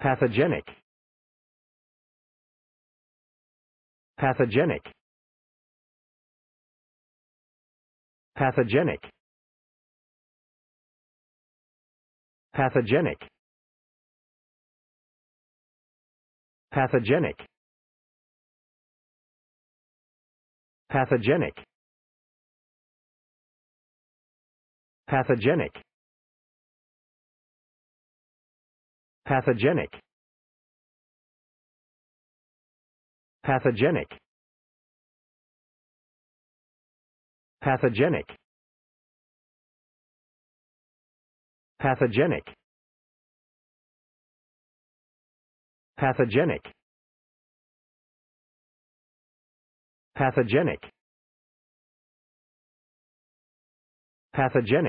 pathogenic. Pathogenic. Pathogenic. Pathogenic. Pathogenic. Pathogenic. Pathogenic pathogenic. Pathogenic. Pathogenic. Pathogenic. Pathogenic. Pathogenic. Pathogenic